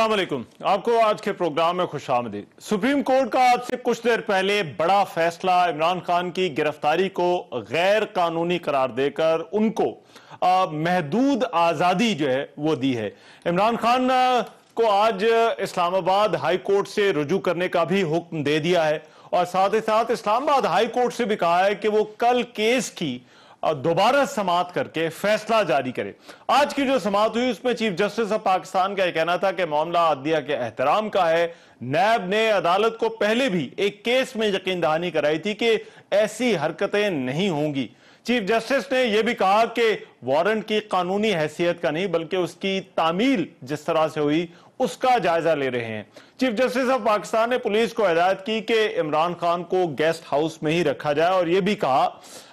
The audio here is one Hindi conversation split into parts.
वालेकुम आपको आज के प्रोग्राम में खुश आमदी सुप्रीम कोर्ट का आज से कुछ देर पहले बड़ा फैसला इमरान खान की गिरफ्तारी को गैर कानूनी करार देकर उनको महदूद आज़ादी जो है वो दी है। इमरान खान को आज इस्लामाबाद हाई कोर्ट से रुजू करने का भी हुक्म दे दिया है। और साथ ही साथ इस्लामाबाद हाई कोर्ट से भी कहा है कि वो कल केस की दोबारा समात करके फैसला जारी करे। आज की जो समात हुई, उसमें चीफ जस्टिस ऑफ़ पाकिस्तान का यह कहना था कि मामला अदिया के एहतराम का है। नैब ने अदालत को पहले भी एक केस में यकीन दहानी कराई थी कि ऐसी हरकतें नहीं होंगी। चीफ जस्टिस ने यह भी कहा कि वारंट की कानूनी हैसियत का नहीं, बल्कि उसकी तामील जिस तरह से हुई उसका जायजा ले रहे हैं। चीफ जस्टिस ऑफ़ पाकिस्तान ने पुलिस को हिदायत की कि इमरान खान को गेस्ट हाउस में ही रखा जाए और यह भी कहा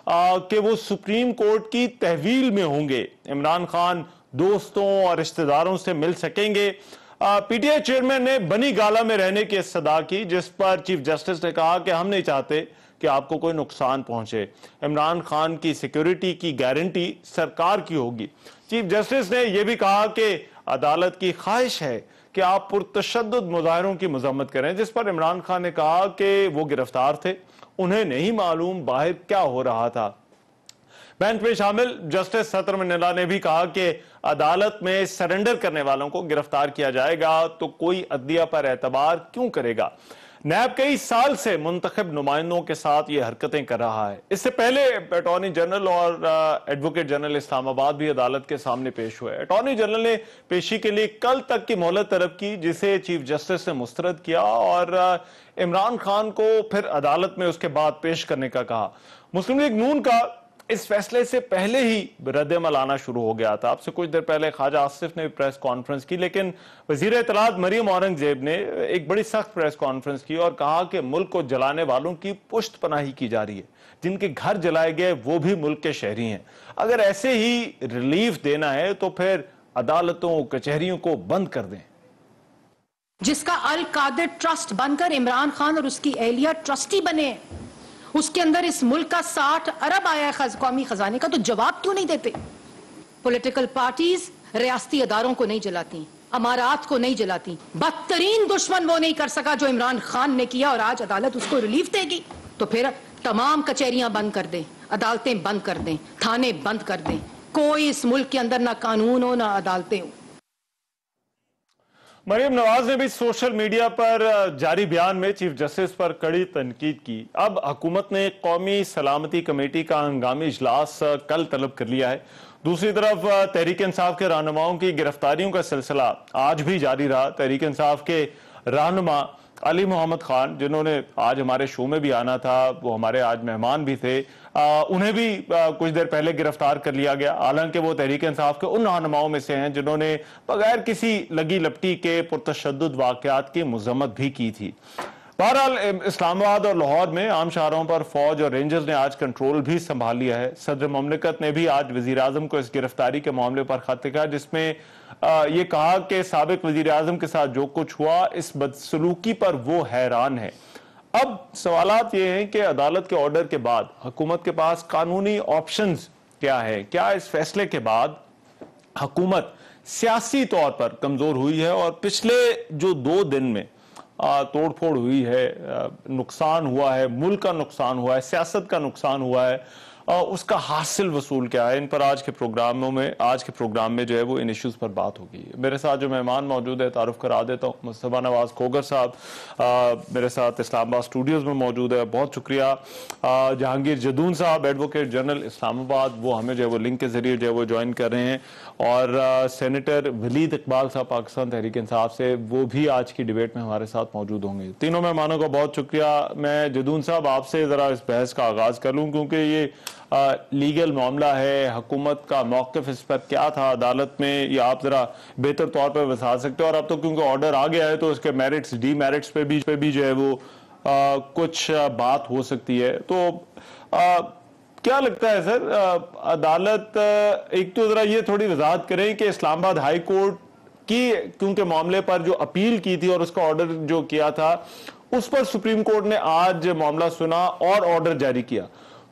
कि वो सुप्रीम कोर्ट की तहवील में होंगे। इमरान खान दोस्तों और रिश्तेदारों से मिल सकेंगे। पीटीआई चेयरमैन ने बनी गाला में रहने की सदा की, जिस पर चीफ जस्टिस ने कहा कि हम नहीं चाहते कि आपको कोई नुकसान पहुँचे। इमरान खान की सिक्योरिटी की गारंटी सरकार की होगी। चीफ जस्टिस ने यह भी कहा कि अदालत की ख्वाहिश है कि आप पुरतशद मुजाहरों की मजम्मत करें, जिस पर इमरान खान ने कहा कि वो गिरफ़्तार थे। उन्हें नहीं मालूम बाहर क्या हो रहा था। बेंच में शामिल जस्टिस सत्र मंडला ने भी कहा कि अदालत में सरेंडर करने वालों को गिरफ़्तार किया जाएगा तो कोई अदिया पर एतबार क्यों करेगा? नैब कई साल से मुंतखब नुमाइंदों के साथ ये हरकतें कर रहा है। इससे पहले अटॉर्नी जनरल और एडवोकेट जनरल इस्लामाबाद भी अदालत के सामने पेश हुए। अटॉर्नी जनरल ने पेशी के लिए कल तक की मोहलत तरफ़ की, जिसे चीफ जस्टिस ने मुस्तरद किया और इमरान खान को फिर अदालत में उसके बाद पेश करने का कहा। मुस्लिम लीग नून का इस फैसले से पहले ही रद्दमल आना शुरू हो गया था। आपसे कुछ देर पहले ख्वाजा आसिफ ने प्रेस कॉन्फ्रेंस की, लेकिन वज़ीर इतलात मरियम औरंगज़ेब ने एक बड़ी सख्त प्रेस कॉन्फ्रेंस की और कहा कि मुल्क को जलाने वालों की पुष्ट पनाही की जा रही है। जिनके घर जलाए गए, वो भी मुल्क के शहरी हैं। अगर ऐसे ही रिलीफ देना है तो फिर अदालतों, कचहरियों को बंद कर दें। जिसका अल कादिर ट्रस्ट बनकर इमरान खान और उसकी एहलिया ट्रस्टी बने। उसके अंदर इस मुल्क का साठ अरब आया खज, कौमी खजाने का तो जवाब क्यों नहीं देते? पोलिटिकल पार्टीज़ रियासती अदारों को नहीं जलाती अमारात को नहीं जलाती बदतरीन दुश्मन वो नहीं कर सका जो इमरान खान ने किया और आज अदालत उसको रिलीफ देगी। तो फिर तमाम कचहरियाँ बंद कर दें अदालतें बंद कर दें थाने बंद कर दें कोई इस मुल्क के अंदर ना कानून हो ना अदालतें हो। मरियम नवाज़ ने भी सोशल मीडिया पर जारी बयान में चीफ जस्टिस पर कड़ी तनकीद की। अब हकूमत ने कौमी सलामती कमेटी का हंगामी इजलास कल तलब कर लिया है। दूसरी तरफ़ तहरीक इंसाफ के रहनुमाओं की गिरफ्तारियों का सिलसिला आज भी जारी रहा। तहरीक इंसाफ के रहनुमा अली मोहम्मद खान जिन्होंने आज हमारे शो में भी आना था वो हमारे आज मेहमान भी थे आ, उन्हें भी आ, कुछ देर पहले गिरफ़्तार कर लिया गया। हालाँकि वो तहरीक इंसाफ के उन रहनुमाओं में से हैं जिन्होंने बगैर किसी लगी लपटी के पुरतशद वाकत की मजम्मत भी की थी। बहरहाल इस्लामाबाद और लाहौर में आम शहरों पर फौज और रेंजर्स ने आज कंट्रोल भी संभाल लिया है। सदर ममलिकत ने भी आज वज़ीर को इस गिरफ्तारी के मामले पर खत लिखा जिसमें ये कहा कि सबक वज़ीर आज़म के साथ जो कुछ हुआ, इस बदसलूकी पर वो हैरान है। अब सवाल ये हैं कि अदालत के ऑर्डर के बाद हुकूमत के पास कानूनी ऑप्शन क्या है? क्या इस फैसले के बाद हुकूमत सियासी तौर पर कमज़ोर हुई है और पिछले जो दो दिन में तोड़फोड़ हुई है नुकसान हुआ है, मुल्क का नुकसान हुआ है, सियासत का नुकसान हुआ है उसका हासिल वसूल क्या है? इन पर आज के प्रोग्रामों में, आज के प्रोग्राम में जो है वो इन इश्यूज़ पर बात होगी। मेरे साथ जो मेहमान मौजूद है, तारुफ करा देता हूँ। मुस्तफ़ा नवाज़ खोगर साहब मेरे साथ इस्लामाबाद स्टूडियोज़ में मौजूद है। बहुत शुक्रिया। जहांगीर जदून साहब एडवोकेट जनरल इस्लामाबाद, वो हमें जो है वो लिंक के ज़रिए जो है वो ज्वाइन कर रहे हैं। और सेनेटर वलीद इकबाल साहब, पाकिस्तान तहरीक इंसाफ से, वो भी आज की डिबेट में हमारे साथ मौजूद होंगे। तीनों मेहमानों का बहुत शुक्रिया। मैं जदून साहब, आपसे ज़रा इस बहस का आगाज़ कर लूँ, क्योंकि ये लीगल मामला है हुकूमत का मौकफ इस पर क्या था अदालत में या आप ज़रा बेहतर तौर पर बता सकते हो। और अब तो क्योंकि ऑर्डर आ गया है तो उसके मेरिट्स डी मेरिट्स पे भी पे भी जो है वो आ, कुछ बात हो सकती है। तो आ, क्या लगता है सर आ, अदालत एक तो ज़रा ये थोड़ी वजाहत करें कि इस्लामाबाद हाई कोर्ट कि क्योंकि मामले पर जो अपील की थी और उसका ऑर्डर जो किया था उस पर सुप्रीम कोर्ट ने आज मामला सुना और ऑर्डर जारी किया।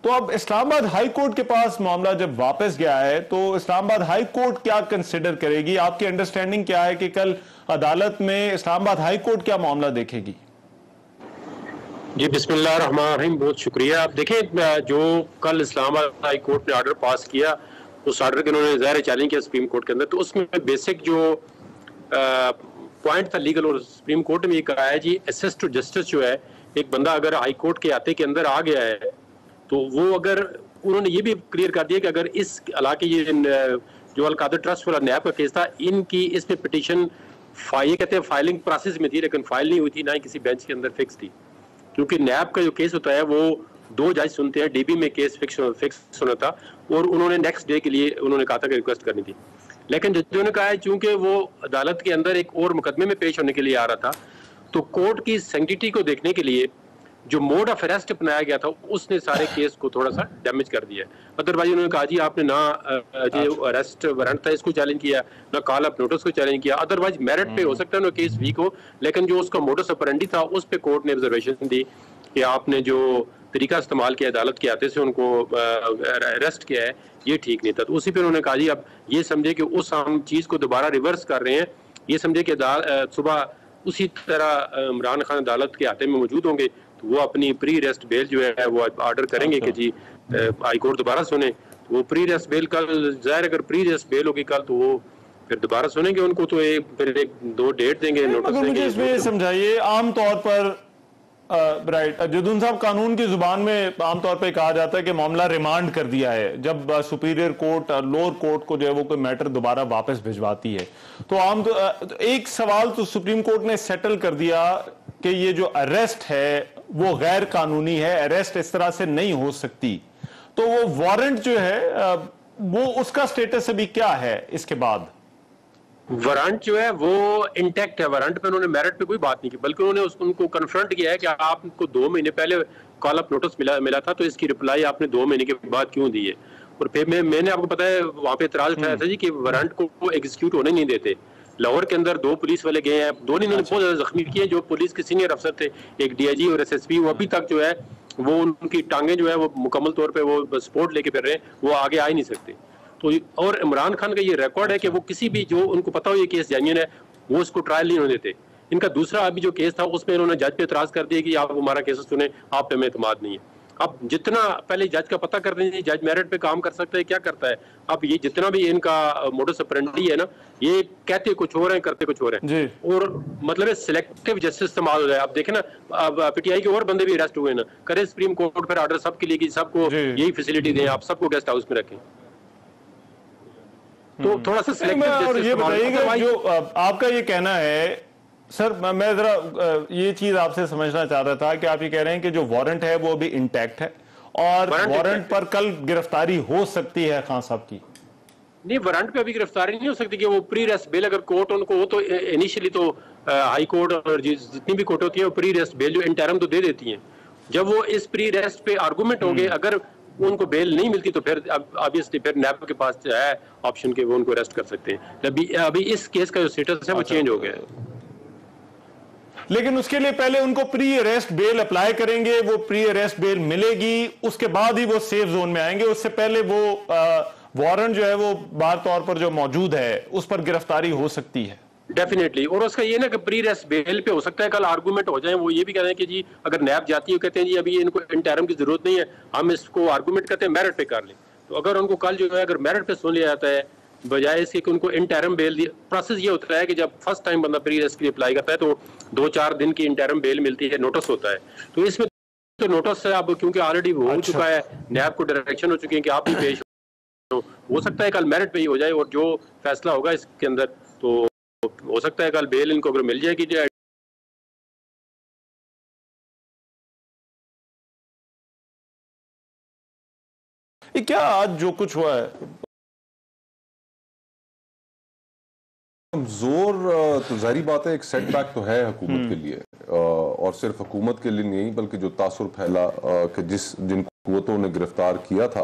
तो अब इस्लामाबाद हाई कोर्ट के पास मामला जब वापस गया है तो इस्लामाबाद हाई कोर्ट क्या कंसिडर करेगी? आपकी अंडरस्टैंडिंग क्या है कि कल अदालत में इस्लामाबाद हाई कोर्ट क्या मामला देखेगी? जी, बिस्मिल्लाह रहमान बहुत शुक्रिया। आप देखें जो कल इस्लामाबाद हाई कोर्ट ने ऑर्डर पास किया, उस ऑर्डर के उन्होंने ज़ाहिर चैलेंज किया सुप्रीम कोर्ट के अंदर। तो उसमें बेसिक जो पॉइंट था लीगल और सुप्रीम कोर्ट ने ये कहा है जी एसेस टू जस्टिस जो है, एक बंदा अगर हाई कोर्ट के आते के अंदर आ गया है तो वो अगर उन्होंने ये भी क्लियर कर दिया कि अगर इस इलाके ये जो अलकादर ट्रस्ट वाला नैब का केस था, इनकी इसमें पिटिशन ये कहते हैं फाइलिंग प्रोसेस में थी, लेकिन फ़ाइल नहीं हुई थी, ना ही किसी बेंच के अंदर फिक्स थी। क्योंकि नैब का जो केस होता है, वो दो जज सुनते हैं डीबी में केस फिक्स फिक्स होना था, और उन्होंने नेक्स्ट डे के लिए उन्होंने कहा था कि रिक्वेस्ट करनी थी। लेकिन जजों ने कहा है, चूँकि वो अदालत के अंदर एक और मुकदमे में पेश होने के लिए आ रहा था तो कोर्ट की सेंटिटी को देखने के लिए जो मोड ऑफ़ अरेस्ट अपनाया गया था उसने सारे केस को थोड़ा सा डैमेज कर दिया अदरवाइज़ उन्होंने कहा जी आपने ना जो अरेस्ट वारंट था इसको चैलेंज किया ना कॉल अप नोटिस को चैलेंज किया। अदरवाइज़ मेरिट पे हो हम्म। सकता है ना केस वीक हो लेकिन जो उसका मोडस अपरेंडी था उस पर कोर्ट ने ऑब्जर्वेशन दी कि आपने जो तरीका इस्तेमाल किया अदालत के आते से उनको अरेस्ट किया है ये ठीक नहीं था। तो उसी पर उन्होंने कहा जी अब ये समझे कि उस हम चीज़ को दोबारा रिवर्स कर रहे हैं। ये समझे कि सुबह उसी तरह इमरान खान अदालत के आते में मौजूद होंगे वो अपनी प्री रेस्ट बेल जो है वो ऑर्डर करेंगे कि जी हाई कोर्ट दोबारा सुने। वो प्री रेस्ट बेल कल ज़ाहिर अगर प्री रेस्ट बेल होगी कल तो वो फिर दोबारा सुनेंगे उनको तो एक फिर एक दो डेट देंगे नोटिस देंगे मुझे समझाइए आमतौर पर राइट जदून साहब कानून की ज़ुबान में आमतौर पर कहा जाता है कि मामला रिमांड कर दिया है। जब सुपीरियर कोर्ट लोअर कोर्ट को जो है वो कोई मैटर दोबारा वापस भिजवाती है। तो आम तो, तो एक सवाल तो सुप्रीम कोर्ट ने सेटल कर दिया कि ये जो अरेस्ट है वो गैर कानूनी है अरेस्ट इस तरह से नहीं हो सकती। तो वो वारंट जो है वो उसका स्टेटस अभी क्या है इसके बाद? वारंट जो है वो इंटेक्ट है। वारंट पे उन्होंने मेरिट पे कोई बात नहीं की बल्कि उन्होंने उसको उनको कन्फ्रंट किया है कि आपको दो महीने पहले कॉल अप नोटिस मिला मिला था तो इसकी रिप्लाई आपने दो महीने के बाद क्यों दी है? और फिर मैं मैंने आपको पता है वहाँ पे इतराज उठाया था जी कि वारंट को एग्जीक्यूट होने नहीं देते। लाहौर के अंदर दो पुलिस वाले गए हैं। दोनों इन्होंने बहुत ज़्यादा जख्मी किए जो पुलिस के सीनियर अफसर थे एक डीआईजी और एसएसपी वो अभी तक जो है वो उनकी टांगे जो है वो मुकम्मल तौर पे वो सपोर्ट लेके फिर रहे हैं वो आगे आ ही नहीं सकते। तो और इमरान खान का ये रिकॉर्ड है कि वो किसी भी जो उनको पता हो ये केस जेन्यून है वो उसको ट्रायल नहीं होने देते। इनका दूसरा अभी जो केस था उसमें इन्होंने जज पे इतराज कर दिया कि आप हमारा केस सुने आप पे में अतमाद नहीं है। अब जितना पहले जज का पता कर देंगे जज मेरिट पे काम कर सकता है क्या करता है? अब ये जितना भी इनका मोडस अप्रेंडी है ना ये कहते कुछ हो रहे हैं करते कुछ हो रहे हैं। और मतलब सिलेक्टिव जस्टिस इस्तेमाल हो। जाए आप देखे ना अब पीटीआई के और बंदे भी अरेस्ट हुए ना। करे सुप्रीम कोर्ट पर ऑर्डर सबके लिए सबको यही फैसिलिटी दें आप सबको गेस्ट हाउस में रखें। तो हम्म। थोड़ा सा और ये बताइएगा जो आपका ये कहना है सर मैं जरा ये चीज़ आपसे समझना चाह रहा था कि आप ये कह रहे हैं कि जो वारंट है वो अभी इंटैक्ट है और वारंट पर कल गिरफ्तारी हो सकती है खान साहब की। नहीं वारंट पे अभी गिरफ्तारी नहीं हो सकती कि वो प्री रेस्ट बेल अगर कोर्ट उनको हो तो इनिशियली तो हाई कोर्ट और जितनी भी कोर्ट होती है वो प्री रेस्ट बेल जो इंटरम तो दे देती हैं। जब वो इस प्री रेस्ट पे आर्गूमेंट होंगे हम्म। अगर उनको बेल नहीं मिलती तो फिर ऑब्वियसली फिर नैब के पास है ऑप्शन के वो उनको अरेस्ट कर सकते हैं। अभी अभी इस केस का जो स्टेटस है वो चेंज अच्छा। हो गया। लेकिन उसके लिए पहले उनको प्री अरेस्ट बेल अप्लाई करेंगे, वो प्री अरेस्ट बेल मिलेगी, उसके बाद ही वो सेफ़ जोन में आएँगे, उससे पहले वो वारंट जो है वो बार तौर पर जो मौजूद है, उस पर गिरफ्तारी हो सकती है। डेफिनेटली और उसका ये ना कि प्री रेस्ट बेल पे हो सकता है, कल आर्गूमेंट हो जाए, वो ये भी कह रहे हैं कि जी, अगर नैब जाती है, कहते हैं जी, अभी इनको इंटरम की ज़रूरत नहीं है, हम इसको आर्गूमेंट करते हैं मेरिट पे कर लें। तो अगर उनको कल जो है, अगर मेरिट पे सुन लिया जाता है बजाय इसके कि उनको इंटरम बेल दी प्रोसेस ये होता है कि जब फ़र्स्ट टाइम बंदा प्री रेस्ट के लिए अप्लाई करता है तो दो चार दिन की इंटरम बेल मिलती है नोटिस होता है। तो इसमें तो नोटिस है अब क्योंकि ऑलरेडी हो अच्छा। चुका है नैब को डायरेक्शन हो चुकी है कि आप भी पेश हो। हो सकता है कल मेरिट पे ही हो जाए और जो फैसला होगा इसके अंदर तो हो सकता है कल बेल इनको अगर मिल जाएगी क्या आज जो कुछ हुआ है? ज़ोर तो जहरी बात है एक सेटबैक तो है हुकूमत के लिए। और सिर्फ़ हुकूमत के लिए नहीं बल्कि जो तासर फैला कि जिस जिन कुतों ने गिरफ़्तार किया था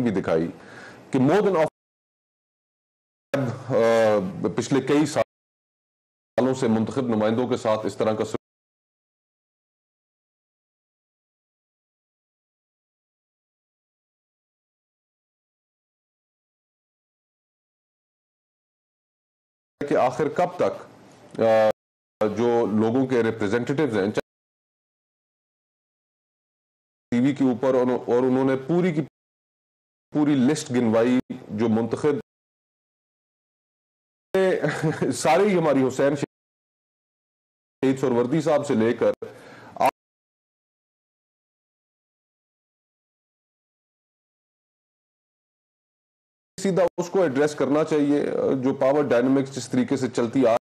भी दिखाई कि मोर देन ऑफ़ पिछले कई सालों से मुंतखब नुमाइंदों के साथ इस तरह का कि आखिर कब तक जो लोगों के रिप्रेजेंटेटिव्स हैं टीवी के ऊपर और उन्होंने पूरी की पूरी लिस्ट गिनवाई जो मुंतखब सारे ही हमारी हुसैन शहीद सरवर्दी साहब से लेकर सीधा उसको एड्रेस करना चाहिए, जो पावर डायनेमिक्स जिस तरीके से चलती आ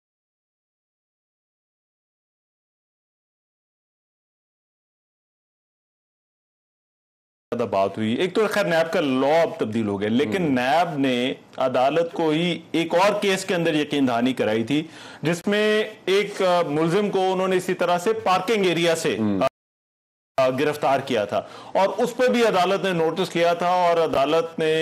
ज़्यादा बात हुई एक तो खैर नैब का लॉ अब तब्दील हो गया लेकिन हम्म। नैब ने अदालत को ही एक और केस के अंदर यकीन दहानी कराई थी जिसमें एक मुलजिम को उन्होंने इसी तरह से पार्किंग एरिया से हम्म। गिरफ़्तार किया था और उस पर भी अदालत ने नोटिस किया था और अदालत ने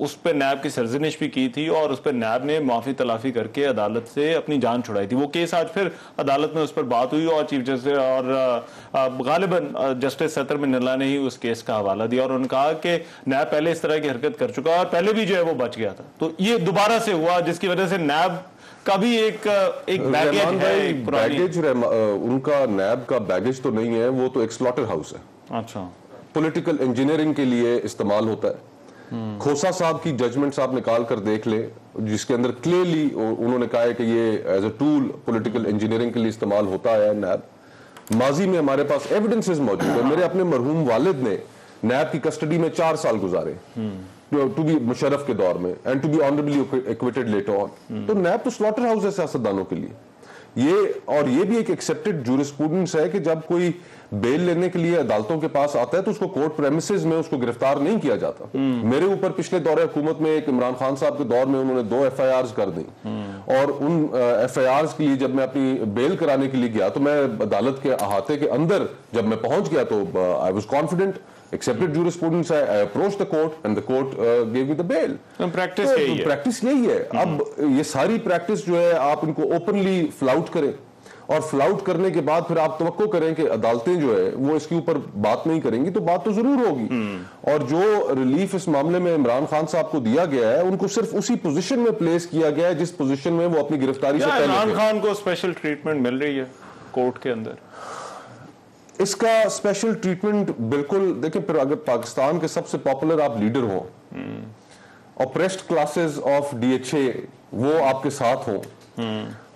उस पर नैब की सरजनिश भी की थी और उस पर नैब ने माफ़ी तलाफी करके अदालत से अपनी जान छुड़ाई थी। वो केस आज फिर अदालत में उस पर बात हुई और चीफ जस्टिस और गालिबन जस्टिस सतर में निर्ला ने ही उस केस का हवाला दिया और उन्होंने कहा कि नैब पहले इस तरह की हरकत कर चुका और पहले भी जो है वो बच गया था। तो ये दोबारा से हुआ जिसकी वजह से नैब का भी एक एक बैगेज है बैगेज उनका नैब का बैगेज तो नहीं है वो तो एक स्लॉटर हाउस है। अच्छा। पॉलिटिकल इंजीनियरिंग के लिए इस्तेमाल होता है। खोसा साहब की जजमेंट्स आप निकाल कर देख ले, जिसके अंदर क्लियरली उन्होंने कहा है कि ये as a tool political engineering के लिए इस्तेमाल होता है नैब। माजी में हमारे पास एविडेंसेस मौजूद है। मेरे अपने मरहूम वालिद ने नैब की कस्टडी में चार साल गुजारे। टू बी मुशरफ के दौर में and to be honourably acquitted later on तो नैब तो स्लॉटर हाउस है सियासतदानों के लिए। ये, और ये भी एक एक्सेप्टेड जूरिस्प्रूडेंस है कि जब कोई बेल लेने के लिए अदालतों के पास आता है तो उसको कोर्ट प्रेमिसेस में उसको गिरफ़्तार नहीं किया जाता। मेरे ऊपर पिछले दौरे हुकूमत में एक इमरान खान साहब के दौर में उन्होंने दो एफआईआर कर दी। और उन एफ़ के लिए जब मैं अपनी बेल कराने के लिए गया तो मैं अदालत के अहाते के अंदर जब मैं पहुँच गया तो I was confident accepted jurisprudence I, I approached the court and the court uh, gave me the bail practice तो, यही प्रैक्टिस यही है। अब ये सारी प्रैक्टिस जो है आप इनको ओपनली फ्लाउट करें। और फ्लाउट करने के बाद फिर आप तो करें कि अदालतें जो है वो इसके ऊपर बात नहीं करेंगी तो बात तो ज़रूर होगी। हम्म। और जो रिलीफ इस मामले में इमरान खान साहब को दिया गया है उनको सिर्फ़ उसी पोजीशन में प्लेस किया गया है जिस पोजीशन में वो अपनी गिरफ्तारी से इमरान खान को स्पेशल ट्रीटमेंट मिल रही है कोर्ट के अंदर? इसका स्पेशल ट्रीटमेंट बिल्कुल देखिए फिर अगर पाकिस्तान के सबसे पॉपुलर आप लीडर हो ऑपरेस्ट क्लासेस ऑफ़ डीएचए वो आपके साथ हो।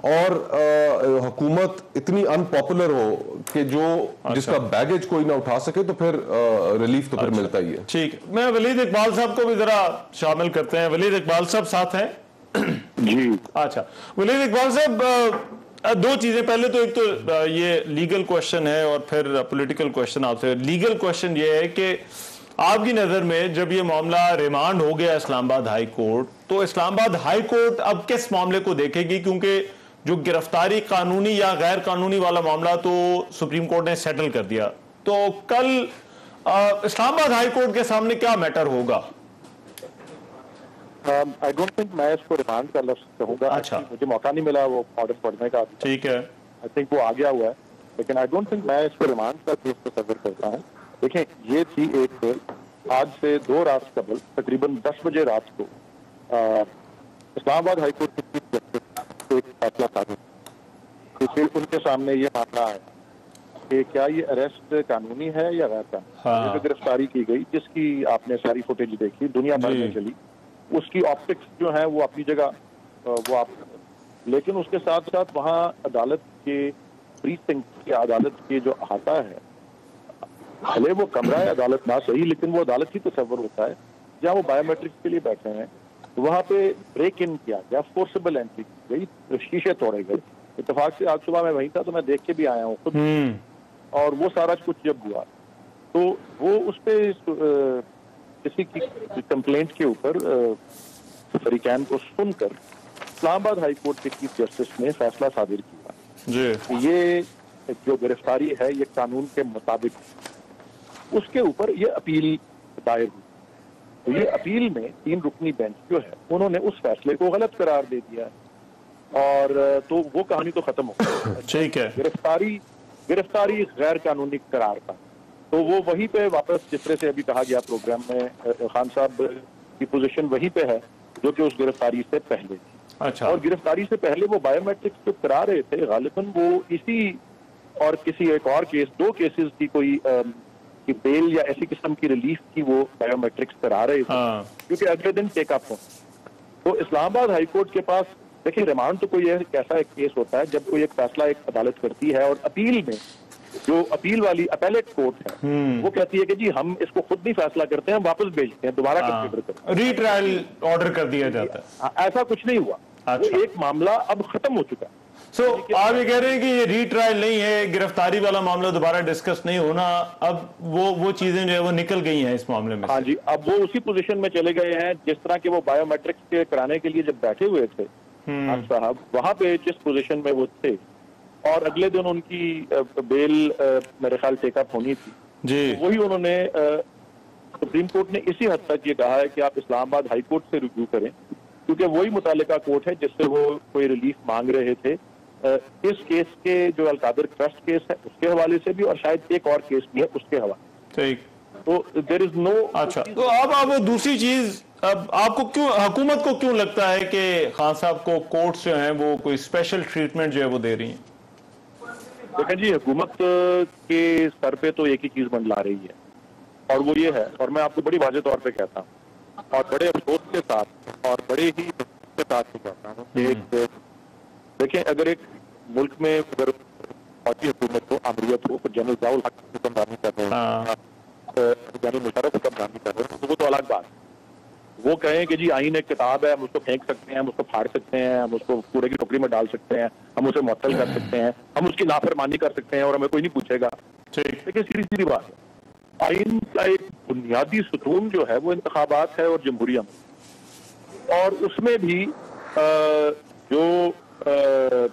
और हुकूमत इतनी अनपॉपुलर हो कि जो अच्छा। जिसका बैगेज कोई ना उठा सके तो फिर आ, रिलीफ तो फिर अच्छा। मिलता ही है। ठीक। मैं वलीद इकबाल साहब को भी जरा शामिल करते हैं। वलीद इकबाल साहब साथ हैं? जी। अच्छा। वलीद इकबाल साहब दो चीज़ें। पहले तो एक तो ये लीगल क्वेश्चन है और फिर पॉलिटिकल क्वेश्चन आपसे। लीगल क्वेश्चन ये है कि आपकी नज़र में जब ये मामला रिमांड हो गया इस्लामाबाद हाई कोर्ट तो इस्लामाबाद हाई कोर्ट अब किस मामले को देखेगी? क्योंकि जो गिरफ्तारी कानूनी या गैर कानूनी वाला मामला तो सुप्रीम कोर्ट ने सेटल कर दिया। तो कल इस्लामाबाद हाई कोर्ट के सामने क्या मैटर होगा? आई डोंट थिंक मैं इसको रिमांड कर लफ्ज कहूँगा अच्छा। मुझे मौका नहीं मिला वो ऑर्डर पढ़ने का। ठीक है। आई थिंक वो आ गया हुआ है। लेकिन आई डोंट थिंक मैं इसको रिमांड का केस तस्वर करता हूँ। देखें ये थी एक आज से दो रात कबल तकरीबन दस बजे रात को इस्लामाबाद हाईकोर्ट की एक फैसला साबित तो फिर उनके सामने ये मामला है कि क्या ये अरेस्ट कानूनी है या गैर कानूनी? हाँ। गिरफ्तारी की गई जिसकी आपने सारी फुटेज देखी दुनिया भर में चली उसकी ऑप्टिक्स जो है वो अपनी जगह वो आप लेकिन उसके साथ साथ वहाँ अदालत के प्रीसिंक्ट की अदालत के जो अहाता है भले वो कमरा है अदालत ना सही लेकिन वो अदालत ही तस्वर होता है जहाँ वो बायोमेट्रिक्स के लिए बैठे हैं। वहाँ पे ब्रेक इन किया गया फोर्सेबल एंट्री की गई शीशे तोड़े गए। इतफाक से आज सुबह मैं वहीं था तो मैं देख के भी आया हूँ खुद। हम्म। और वो सारा कुछ जब हुआ तो वो उस पर किसी की कंप्लेंट के ऊपर फरीकैन को सुनकर इस्लामाबाद हाई कोर्ट के चीफ जस्टिस ने फैसला सादिर किया। जी। ये जो गिरफ्तारी है ये कानून के मुताबिक उसके ऊपर ये अपील दायर हुई। तो ये अपील में तीन रुकनी बेंच जो है उन्होंने उस फैसले को गलत करार दे दिया और तो वो कहानी तो खत्म हो गई। ठीक है। गिरफ्तारी गिरफ्तारी गैर कानूनी करार था तो वो वहीं पे वापस जिस तरह से अभी कहा गया प्रोग्राम में खान साहब की पोजीशन वहीं पे है जो कि उस गिरफ्तारी से पहले। थी अच्छा। और गिरफ्तारी से पहले वो बायोमेट्रिक्स जो करा रहे थे गालिबन वो इसी और किसी एक और केस दो केसेस की कोई की बेल या ऐसी किस्म की रिलीफ की वो बायोमेट्रिक्स करा रहे थे हाँ। क्योंकि अगले दिन टेकअप हो। तो इस्लामाबाद हाईकोर्ट के पास देखिए रिमांड तो कोई एक ऐसा एक केस होता है जब कोई एक फैसला एक अदालत करती है और अपील में जो अपील वाली अपेलेट कोर्ट है वो कहती है कि जी हम इसको खुद नहीं फैसला करते हैं हम वापस भेजते हैं दोबारा हाँ। कंसिडर करते रीट्रायल ऑर्डर कर दिया जाता है हाँ, ऐसा कुछ नहीं हुआ। अच्छा। वो एक मामला अब खत्म हो चुका है। सो आप ये कह रहे हैं कि ये रीट्रायल नहीं है गिरफ्तारी वाला मामला दोबारा डिस्कस नहीं होना अब वो वो चीज़ें जो है वो निकल गई हैं इस मामले में हाँ जी अब वो उसी पोजीशन में चले गए हैं जिस तरह के वो बायोमेट्रिक्स के कराने के लिए जब बैठे हुए थे साहब वहाँ पे जिस पोजीशन में वो थे और अगले दिन उनकी बेल मेरे ख्याल टेकअप होनी थी। जी। वही उन्होंने सुप्रीम कोर्ट ने इसी हद तक ये कहा है कि आप इस्लामाबाद हाई कोर्ट से रिव्यू करें क्योंकि वही मुतालिका कोर्ट है जिससे वो कोई रिलीफ मांग रहे थे। इस केस के जो अलकादर ट्रस्ट केस है उसके हवाले से भी और शायद एक और केस भी है उसके हवाले ठीक। तो देर इज़ नो अच्छा। तो अब अब दूसरी चीज़ अब आपको क्यों हुकूमत को क्यों लगता है कि खान साहब को कोर्ट्स जो हैं वो कोई स्पेशल ट्रीटमेंट जो है वो दे रही है? देखें जी हुकूमत के सर पे तो एक ही चीज़ मंडला रही है। और वो ये है और मैं आपको बड़ी वाजे तौर पे कहता हूँ और बड़े अफसोस के साथ और बड़े ही के साथ कहता हूँ एक देखें अगर एक मुल्क में अगर फौजी हुकूमत हो अमरीत हो तो जनरल हक हुक्मरानी कर रहे हाँ। हैं। जनरल मुशरफ हुक्मरानी कर रहे हैं। तो वो तो अलग बात। है वो कहें कि जी आइन एक किताब है हम उसको फेंक सकते हैं हम उसको फाड़ सकते हैं हम उसको कूड़े की टोकरी में डाल सकते हैं हम उसे मुअत्तल कर सकते हैं हम उसकी नाफरमानी कर सकते हैं और हमें कोई नहीं पूछेगा। लेकिन सीधी सीधी बात है। आइन का एक बुनियादी सुतून जो है वो इंतखाबात है और जमहूरी अमल और उसमें भी अ, जो अ,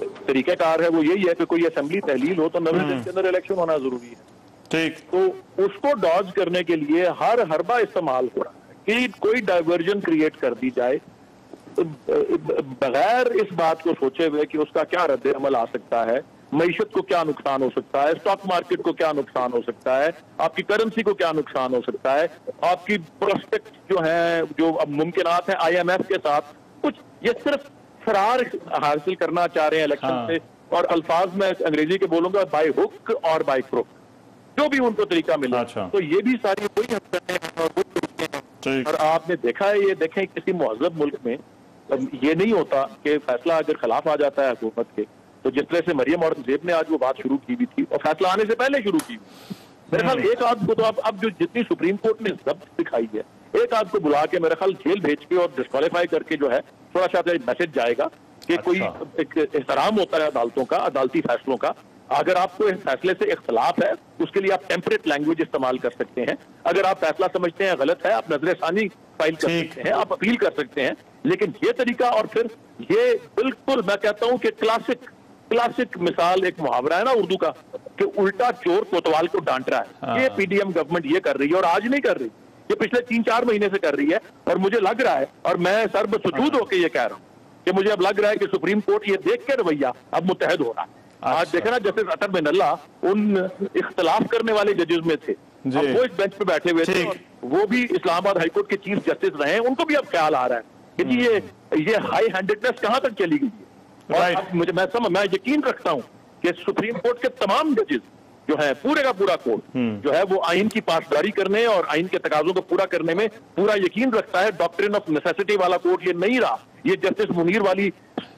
तरीक़ाकार है वो यही है कि कोई असेंबली तहलील हो तो नवे दिन के अंदर इलेक्शन होना ज़रूरी है। ठीक। तो उसको डॉज करने के लिए हर हरबा इस्तेमाल हो रहा है कि कोई डाइवर्जन क्रिएट कर दी जाए। बगैर इस बात को सोचे हुए कि उसका क्या रद्द अमल आ सकता है मीशत को क्या नुकसान हो सकता है स्टॉक मार्केट को क्या नुकसान हो सकता है आपकी करेंसी को क्या नुकसान हो सकता है आपकी प्रोस्पेक्ट जो है जो अब मुमकिन है आईएमएफ के साथ कुछ ये सिर्फ़ फरार हासिल करना चाह रहे हैं इलेक्शन हाँ। से और अल्फाज में अंग्रेज़ी के बोलूँगा बाई हुक और बाई क्रोक जो भी उनको तरीका मिला अच्छा। तो ये भी सारी वही हरकतें हैं और हैं आपने देखा है ये देखें किसी महजब मुल्क में ये नहीं होता कि फैसला अगर खिलाफ आ जाता है हुकूमत के तो जिस तरह से मरियम और जेब ने आज वो बात शुरू की भी थी और फैसला आने से पहले शुरू की। मेरे ख्याल एक आध को तो अब अब जो जितनी सुप्रीम कोर्ट ने जब्त दिखाई है एक आध को बुला के मेरे ख्याल जेल भेज के और डिस्कालीफाई करके जो है थोड़ा सा मैसेज जाएगा कि कोई अच्छा। एक एहतराम होता है अदालतों का अदालती फैसलों का। अगर आपको इस फैसले से इख्तलाफ है उसके लिए आप टेम्परेट लैंग्वेज इस्तेमाल कर सकते हैं। अगर आप फैसला समझते हैं गलत है आप नज़र सानी फ़ाइल कर सकते हैं आप अपील कर सकते हैं। लेकिन ये तरीका और फिर ये बिल्कुल मैं कहता हूँ कि क्लासिक क्लासिक मिसाल एक मुहावरा है ना उर्दू का कि उल्टा चोर कोतवाल को डांट रहा है। हाँ। ये पीडीएम गवर्नमेंट ये कर रही है और आज नहीं कर रही। ये पिछले तीन चार महीने से कर रही है और मुझे लग रहा है और मैं सर्वसुजूद होकर ये कह रहा हूँ कि मुझे अब लग रहा है कि सुप्रीम कोर्ट ये देख के रवैया अब मुतहद हो रहा है। आज अच्छा। देखे ना जैसे अतर बिन अल्लाह उन इख्तलाफ करने वाले जजेस में थे। अब वो इस बेंच पे बैठे हुए थे वो भी इस्लामाबाद हाईकोर्ट के चीफ जस्टिस रहे हैं। उनको भी अब ख्याल आ रहा है कि ये ये हाई हैंडेडनेस कहाँ तक चली गई है? और मुझे मैं समझ मैं यकीन रखता हूँ कि सुप्रीम कोर्ट के तमाम जजेस जो है पूरे का पूरा कोर्ट जो है वो आइन की पासदारी करने और आइन के तकाजों को पूरा करने में पूरा यकीन रखता है डॉक्ट्रिन ऑफ़ नेसेसिटी वाला कोर्ट ये नहीं रहा। ये जस्टिस मुनीर वाली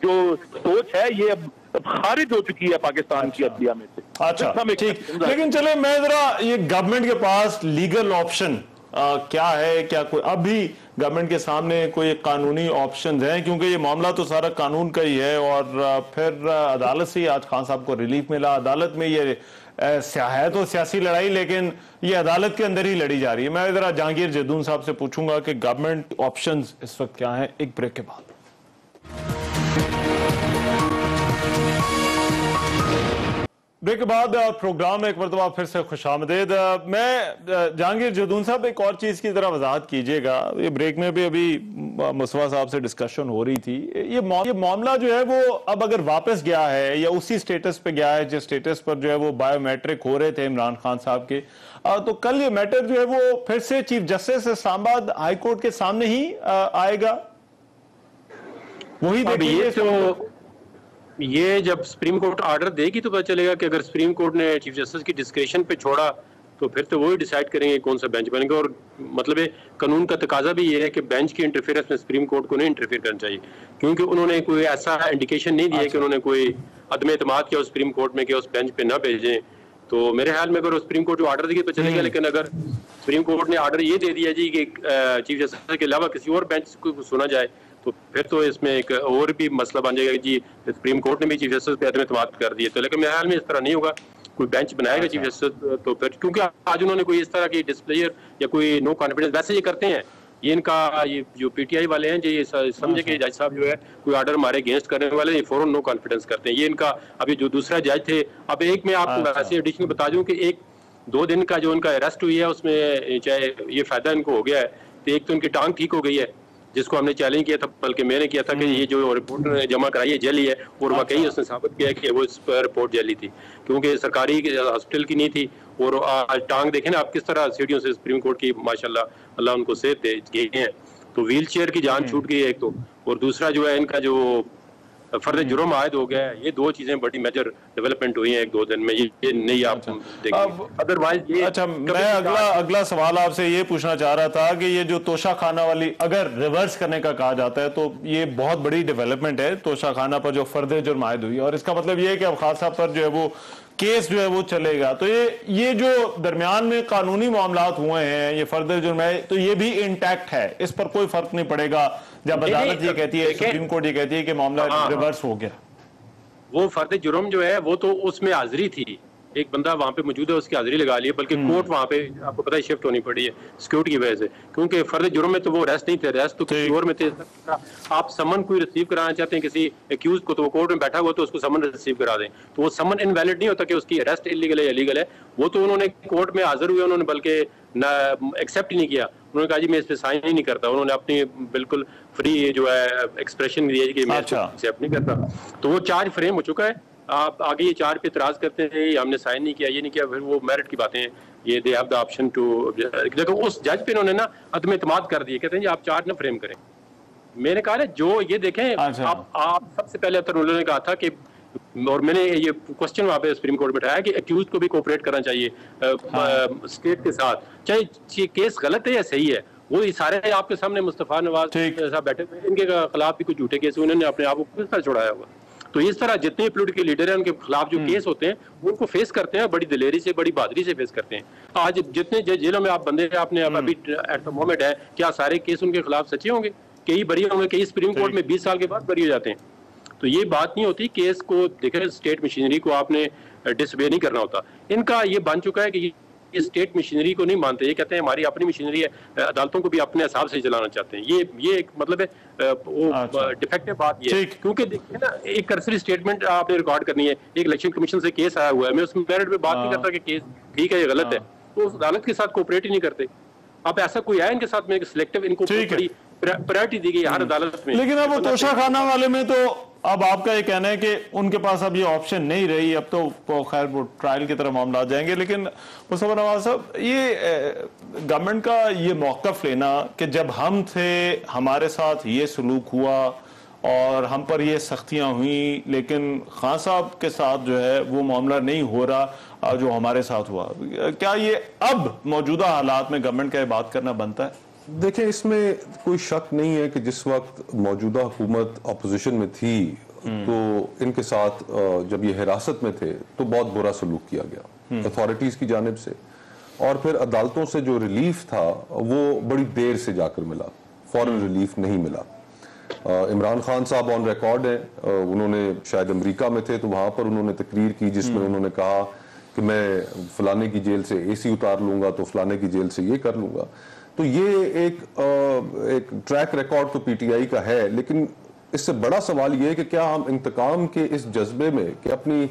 जो सोच है ये अब अब खारिज हो चुकी है पाकिस्तान की अदलिया में से। अच्छा ठीक। लेकिन चले मैं जरा ये गवर्नमेंट के पास लीगल ऑप्शन क्या है क्या कोई अभी गवर्नमेंट के सामने कोई कानूनी ऑप्शन हैं क्योंकि ये मामला तो सारा कानून का ही है और फिर अदालत से आज खान साहब को रिलीफ मिला। अदालत में ये है तो सियासी लड़ाई, लेकिन ये अदालत के अंदर ही लड़ी जा रही है। मैं जरा जहांगीर जदून साहब से पूछूँगा कि गवर्नमेंट ऑप्शंस इस वक्त क्या हैं एक ब्रेक के बाद। ब्रेक के बाद प्रोग्राम में एक मरतबा फिर से खुश आमदेद। मैं जहांगीर जदून साहब एक और चीज़ की तरह वजाहत कीजिएगा। ये ब्रेक में भी अभी मुसवा साहब से डिस्कशन हो रही थी। ये ये मामला जो है वो अब अगर वापस गया है या उसी स्टेटस पे गया है जिस स्टेटस पर जो है वो बायोमेट्रिक हो रहे थे इमरान खान साहब के तो कल ये मैटर जो है वो फिर से चीफ जस्टिस इस्लामाबाद हाईकोर्ट के सामने ही आएगा। वही देखिए तो ये जब सुप्रीम कोर्ट आर्डर देगी तो पता चलेगा कि अगर सुप्रीम कोर्ट ने चीफ जस्टिस की डिस्क्रेशन पे छोड़ा तो फिर तो वही डिसाइड करेंगे कौन सा बेंच बनेगा और मतलब कानून का तकाजा भी ये है कि बेंच की इंटरफेरेंस में सुप्रीम कोर्ट को नहीं इंटरफेयर करना चाहिए क्योंकि उन्होंने कोई ऐसा इंडिकेशन नहीं दिया कि अच्छा। उन्होंने कोई अदम अतमाद किया सुप्रीम कोर्ट में कि उस बेंच पे ना भेजें तो मेरे ख्याल में अगर सुप्रीम कोर्ट जो ऑर्डर देगी तो चलेगा हम्म। लेकिन अगर सुप्रीम कोर्ट ने ऑर्डर ये दे दिया जी कि चीफ जस्टिस के अलावा किसी और बेंच को सुना जाए तो फिर तो इसमें एक और भी मसला बन जाएगा जी सुप्रीम कोर्ट ने भी चीफ जस्टिस पे अदम कर दिए तो लेकिन मेरे ख्याल में इस तरह नहीं होगा। कोई बेंच बनाएगा चीफ अच्छा। जस्टिस तो फिर क्योंकि आज उन्होंने कोई इस तरह की डिस्प्लेयर या कोई नो कॉन्फिडेंस वैसे ये करते हैं। ये इनका ये जो पीटीआई वाले हैं जो ये समझे कि जज साहब जो है कोई ऑर्डर हमारे अगेंस्ट करने वाले ये फ़ौरन नो कॉन्फिडेंस करते हैं। ये इनका अभी जो दूसरा जज थे अब एक मैं आपको अच्छा। वैसे एडिशनल बता दूँ कि एक दो दिन का जो उनका अरेस्ट हुई है उसमें चाहे ये फ़ायदा इनको हो गया है तो एक तो उनकी टांग ठीक हो गई है। जिसको हमने चैलेंज किया था बल्कि मैंने किया था कि हम्म। ये जो रिपोर्ट जमा कराई है जली है और वाकई अच्छा। उसने साबित किया कि वो इस पर रिपोर्ट जली थी क्योंकि सरकारी हॉस्पिटल की नहीं थी और आज टांग देखें ना आप किस तरह सीढ़ियों से सुप्रीम कोर्ट की माशाल्लाह अल्लाह उनको सेहत दे गए हैं तो व्हील चेयर की जान हम्म। छूट गई है एक तो और दूसरा जो है इनका जो फर्द हम्म। जुर्म आयद हो गया है। ये दो चीज़ें बड़ी मेजर डेवलपमेंट हुई हैं एक दो दिन में। ये, ये नहीं आप अच्छा। अदरवाइज़ ये अच्छा मैं अगला अगला सवाल आपसे ये पूछना चाह रहा था कि ये जो तोशा खाना वाली अगर रिवर्स करने का कहा जाता है तो ये बहुत बड़ी डेवलपमेंट है तोशा खाना पर जो फर्द जुर्म आयद हुई। और इसका मतलब ये है कि अब खासा पर जो है वो केस जो है वो चलेगा। तो ये ये जो दरमियान में कानूनी मामला हुए हैं ये फर्द जुर्म है तो ये भी इंटैक्ट है। इस पर कोई फ़र्क नहीं पड़ेगा। जब अदालत ये कहती है सुप्रीम कोर्ट ये कहती है कि मामला रिवर्स हाँ, हाँ। हो गया। वो फर्द जुर्म जो है वो तो उसमें हाजिरी थी। एक बंदा वहाँ पे मौजूद है उसकी हाजिरी लगा ली है बल्कि कोर्ट हम्म। वहाँ पे आपको पता है शिफ्ट होनी पड़ी है सिक्योरिटी की वजह से। क्योंकि फर्द जुर्म में तो वो रेस्ट नहीं थे रेस्ट तो किसी और में थे। आप समन कोई रिसीव कराना चाहते हैं किसी एक्यूज को तो वो कोर्ट में बैठा हुआ तो उसको समन रिसीव करा दें। तो वो समन इनवैलिड नहीं होता कि उसकी अरेस्ट इलीगल है इलीगल है। वो तो उन्होंने कोर्ट में हाजिर हुए उन्होंने बल्कि एक्सेप्ट नहीं किया। उन्होंने कहा जी मैं इस पर साइन ही नहीं करता। उन्होंने अपनी बिल्कुल फ्री जो है एक्सप्रेशन दिया कि मैं एक्सेप्ट अच्छा। नहीं करता। तो वो चार्ज फ्रेम हो चुका है। आप आगे ये चार पे इतराज करते हैं हमने साइन नहीं किया ये नहीं किया फिर वो मेरिट की बातें ये they have the option to देखो उस जज पे इन्होंने ना अदम इतमाद कर दिए कहते हैं जी आप चार्ज ना फ्रेम करें। मैंने कहा ना जो ये देखें अच्छा। आप आप सबसे पहले अतर उन्होंने कहा था कि और मैंने ये क्वेश्चन वहाँ पे सुप्रीम कोर्ट में उठाया कि अक्यूज को भी कोऑपरेट करना चाहिए हाँ। स्टेट के साथ। चाहे केस गलत है या सही है वो सारे आपके सामने मुस्तफ़ा नवाज़ साहब बैठे हुए इनके खिलाफ भी कुछ झूठे केस उन्होंने अपने आप को किस तरह छुड़ाया हुआ? तो इस तरह जितने पोलिटिकल लीडर हैं उनके खिलाफ जो केस हम्म। होते हैं उनको फेस करते हैं बड़ी दिलेरी से बड़ी बहादुरी से फेस करते हैं। आज जितने जेलों में आप बंदे आपने हम्म। अभी एट द मोमेंट है क्या सारे केस उनके खिलाफ सच्चे होंगे? कई बरी होंगे कई सुप्रीम कोर्ट में बीस साल के बाद बरी हो जाते हैं। तो ये बात नहीं होती केस को देखे स्टेट मशीनरी को आपने डिसबे नहीं करना होता। इनका ये बन चुका है कि ये स्टेट मशीनरी को नहीं मानते। ये कहते हैं हमारी अपनी मशीनरी है अदालतों को भी अपने हिसाब से चलाना चाहते हैं। ये ये एक मतलब है वो डिफेक्टिव अच्छा। बात ये क्योंकि देखिए ना एक कर्सरी स्टेटमेंट आपने रिकॉर्ड करनी है। एक इलेक्शन कमीशन से केस आया हुआ है। मैं उस मेरिट में बात नहीं हाँ। करता कि केस ठीक है या गलत है। हाँ। तो उस अदालत के साथ कोऑपरेट ही नहीं करते। आप ऐसा कोई आया इनके साथ में सिलेक्टिव इनको प्रायोरिटी दी गई हर हम्म। अदालत में। लेकिन अब तोशा खाना वाले में तो अब आपका ये कहना है कि उनके पास अब ये ऑप्शन नहीं रही। अब तो खैर वो ट्रायल की तरह मामला आ जाएँगे लेकिन मुस्तफ़ा नवाज़ साहब ये गवर्नमेंट का ये मौकफ लेना कि जब हम थे हमारे साथ ये सलूक हुआ और हम पर ये सख्तियाँ हुई लेकिन खान साहब के साथ जो है वो मामला नहीं हो रहा जो हमारे साथ हुआ। क्या ये अब मौजूदा हालात में गवर्नमेंट का ये बात करना बनता है? देखें इसमें कोई शक नहीं है कि जिस वक्त मौजूदा हुकूमत अपोजिशन में थी तो इनके साथ जब ये हिरासत में थे तो बहुत बुरा सलूक किया गया अथॉरिटीज की जानब से। और फिर अदालतों से जो रिलीफ था वो बड़ी देर से जाकर मिला फॉरन रिलीफ नहीं मिला। इमरान खान साहब ऑन रिकॉर्ड हैं उन्होंने शायद अमेरिका में थे तो वहाँ पर उन्होंने तकरीर की जिसमें हम्म। उन्होंने कहा कि मैं फलाने की जेल से एसी उतार लूँगा तो फलाने की जेल से ये कर लूँगा। तो ये एक एक ट्रैक रिकॉर्ड तो पीटीआई का है लेकिन इससे बड़ा सवाल ये है कि क्या हम इंतकाम के इस जज्बे में कि अपनी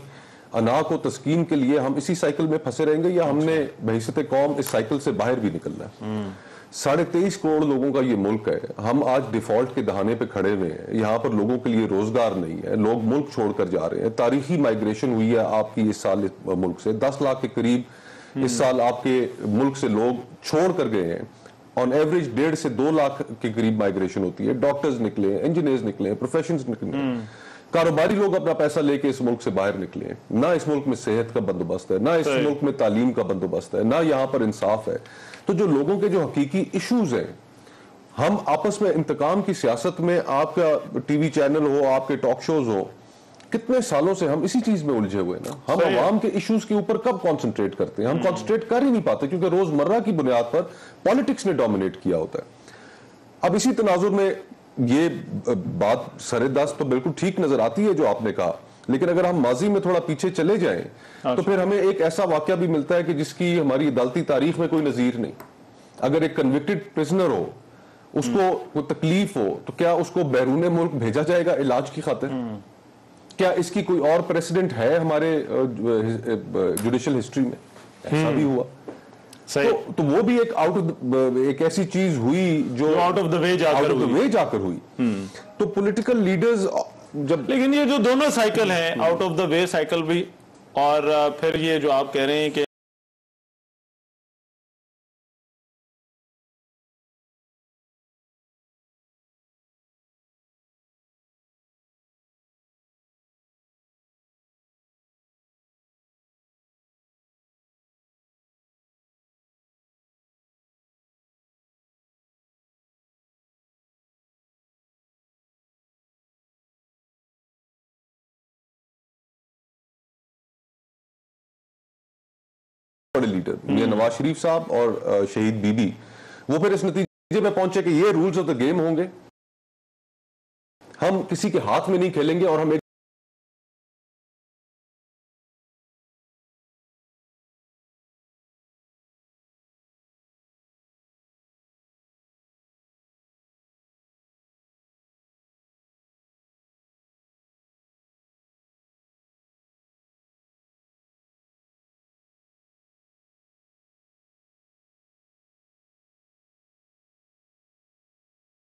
अना को तस्कीन के लिए हम इसी साइकिल में फंसे रहेंगे या हमने बहसीत कौम इस साइकिल से बाहर भी निकलना है? साढ़े तेईस करोड़ लोगों का ये मुल्क है हम आज डिफ़ॉल्ट के दहाने पे खड़े हुए हैं यहाँ पर लोगों के लिए रोज़गार नहीं है लोग मुल्क छोड़कर जा रहे हैं तारीखी माइग्रेशन हुई है आपकी इस साल इस मुल्क से दस लाख के करीब इस साल आपके मुल्क से लोग छोड़ कर गए हैं ऑन एवरेज डेढ़ से दो लाख के करीब माइग्रेशन होती है। डॉक्टर्स निकले हैं इंजीनियर्स निकले हैं प्रोफेशन निकले हैं। कारोबारी लोग अपना पैसा लेके इस मुल्क से बाहर निकले हैं। ना इस मुल्क में सेहत का बंदोबस्त है ना इस मुल्क में तालीम का बंदोबस्त है ना यहाँ पर इंसाफ है। तो जो लोगों के जो हकीकी इश्यूज़ हैं हम आपस में इंतकाम की सियासत में आपका टीवी चैनल हो आपके टॉक शोज़ हो कितने सालों से हम इसी चीज़ में उलझे हुए ना? हम आवाम के इश्यूज़ के ऊपर कब कॉन्सेंट्रेट करते हैं? हम कंसंट्रेट कर ही नहीं पाते क्योंकि रोज़मर्रा की बुनियाद पर पॉलिटिक्स ने डोमिनेट किया होता है। अब इसी तनाजुर में ये बात सरेदास तो बिल्कुल ठीक नज़र आती है जो आपने कहा। लेकिन अगर हम माजी में थोड़ा पीछे चले जाएँ तो फिर हमें एक ऐसा वाक्य भी मिलता है कि जिसकी हमारी अदालती तारीख में कोई नजीर नहीं। अगर एक कन्विक्टेड प्रिजनर हो उसको कोई तकलीफ़ हो तो क्या उसको बैरून मुल्क भेजा जाएगा इलाज की खातिर? क्या इसकी कोई और प्रेसिडेंट है हमारे जुडिशियल हिस्ट्री में? ऐसा भी हुआ। सही। तो, तो वो भी एक आउट ऑफ़ एक ऐसी चीज़ हुई जो आउट ऑफ़ द वे जाकर हुई। way जाकर हुई। तो पॉलिटिकल लीडर्स जब लेकिन ये जो दोनों साइकिल हैं out of the way cycle भी और फिर ये जो आप कह रहे हैं कि लीडर मियाँ नवाज़ शरीफ साहब और शहीद बीबी। वो फिर इस नतीजे में पहुँचे कि ये रूल्स ऑफ़ द गेम होंगे। हम किसी के हाथ में नहीं खेलेंगे और हम एक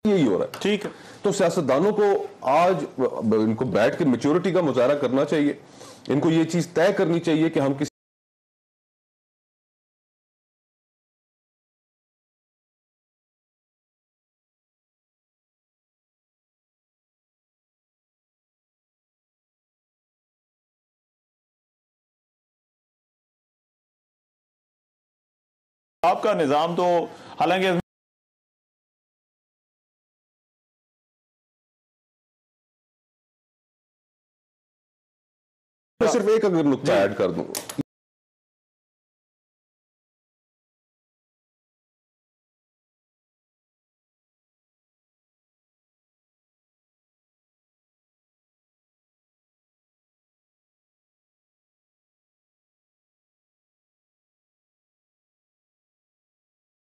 यही हो रहा है। ठीक है। तो सियासतदानों को आज इनको बैठ के मेच्योरिटी का मुजाहरा करना चाहिए। इनको ये चीज़ तय करनी चाहिए कि हम किस आपका निज़ाम तो हालाँकि सिर्फ़ एक अगर नुकता ऐड कर दूँ।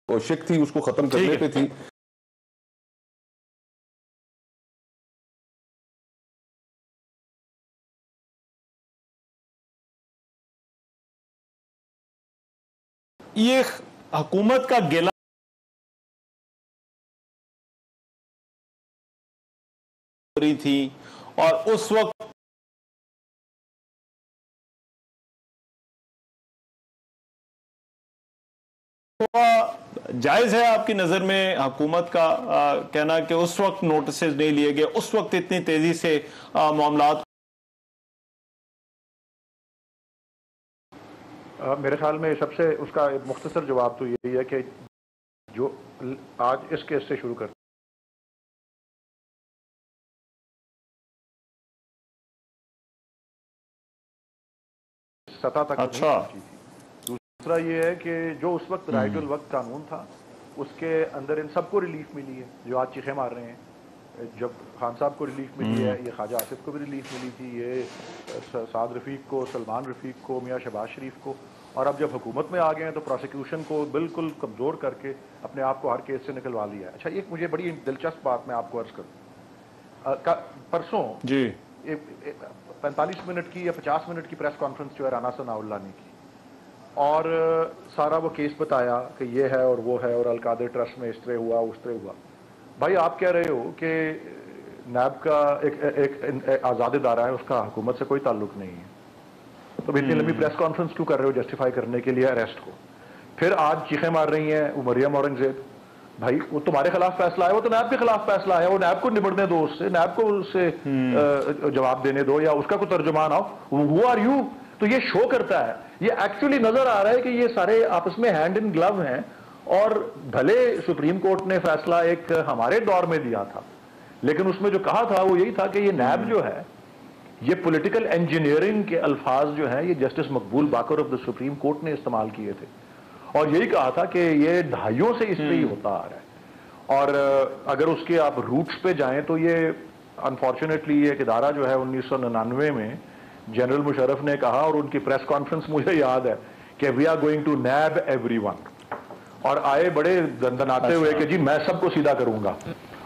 और शिक थी उसको खत्म करने पे थी। ये हुकूमत का गिला रही थी और उस वक्त जायज़ है आपकी नज़र में हुकूमत का आ, कहना कि उस वक्त नोटिस नहीं लिए गए उस वक्त इतनी तेज़ी से आ, मेरे ख्याल में सबसे उसका एक मुख्तसर जवाब तो यही है कि जो आज इस केस से शुरू कर सतह तक अच्छा। दूसरा ये है कि जो उस वक्त राइट वक्त कानून था उसके अंदर इन सबको रिलीफ मिली है। जो आज चीखे मार रहे हैं जब खान साहब को रिलीफ मिली है ये ख्वाजा आसिफ को भी रिलीफ मिली थी ये साद रफीक को सलमान रफीक को मियाँ शहबाज शरीफ को और अब जब हुकूमत में आ गए हैं तो प्रोसिक्यूशन को बिल्कुल कमज़ोर करके अपने आप को हर केस से निकलवा लिया है। अच्छा एक मुझे बड़ी दिलचस्प बात मैं आपको अर्ज़ करूँ। परसों जी। पैंतालीस मिनट की या पचास मिनट की प्रेस कॉन्फ्रेंस जो है राना सनाउल्ला ने की। और सारा वो केस बताया कि ये है और वो है और अलकादर ट्रस्ट में इस तरह हुआ उस तरह हुआ। भाई आप कह रहे हो कि नैब का एक, एक, एक आज़ाद इदारा है उसका हुकूमत से कोई ताल्लुक नहीं है। तो इतनी लंबी प्रेस कॉन्फ्रेंस क्यों कर रहे हो जस्टिफाई करने के लिए अरेस्ट को? फिर आज चीखें मार रही हैं वो मरियम औरंगज़ेब। भाई वो तुम्हारे खिलाफ फैसला है वो तो नैब के खिलाफ फैसला है वो नैब को निबड़ने दो उससे नैब को उससे जवाब देने दो या उसका कोई तर्जुमान आओ। वो आर यू तो ये शो करता है। ये एक्चुअली नज़र आ रहा है कि ये सारे आपस में हैंड इन ग्लव हैं और भले सुप्रीम कोर्ट ने फैसला एक हमारे दौर में दिया था लेकिन उसमें जो कहा था वो यही था कि ये नैब जो है ये पॉलिटिकल इंजीनियरिंग के अल्फाज जो हैं ये justice Maqbool Baqar of the supreme court ने इस्तेमाल किए थे। और यही कहा था कि ये ढाइयों से इस पे ही होता आ रहा है। और अगर उसके आप रूट्स पे जाएँ तो ये अनफॉर्चुनेटली एक इदारा जो है उन्नीस में जनरल मुशरफ ने कहा और उनकी प्रेस कॉन्फ्रेंस मुझे याद है कि we are going to NAB every और आए बड़े दंदनाते हुए कि जी मैं सबको सीधा करूँगा।